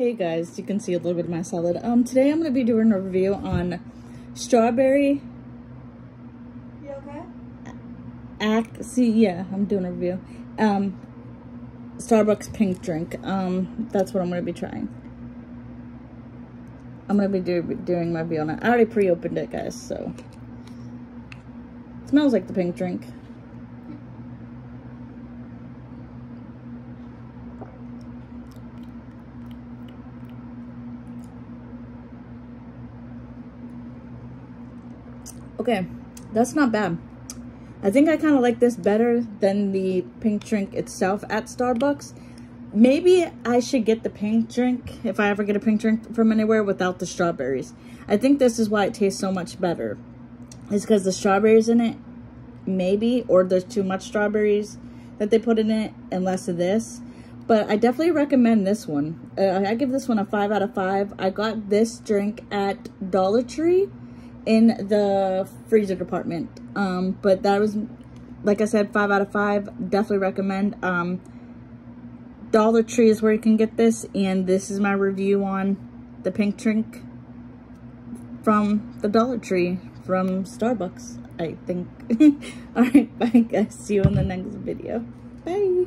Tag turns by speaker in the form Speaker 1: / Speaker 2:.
Speaker 1: Hey guys, you can see a little bit of my salad. Um, today I'm going to be doing a review on strawberry.
Speaker 2: You okay?
Speaker 1: Açaí, yeah, I'm doing a review. Um, Starbucks pink drink. Um, that's what I'm going to be trying. I'm going to be do doing my review on it. I already pre-opened it, guys, so. It smells like the pink drink. Okay, that's not bad. I think I kind of like this better than the pink drink itself at Starbucks. Maybe I should get the pink drink if I ever get a pink drink from anywhere without the strawberries. I think this is why it tastes so much better. It's because the strawberries in it, maybe, or there's too much strawberries that they put in it and less of this. But I definitely recommend this one. Uh, I give this one a 5 out of 5. I got this drink at Dollar Tree in the freezer department. Um, but that was, like I said, 5 out of 5. Definitely recommend. Um, Dollar Tree is where you can get this. And this is my review on the pink drink from the Dollar Tree from Starbucks, I think. Alright, bye guys. See you in the next video. Bye.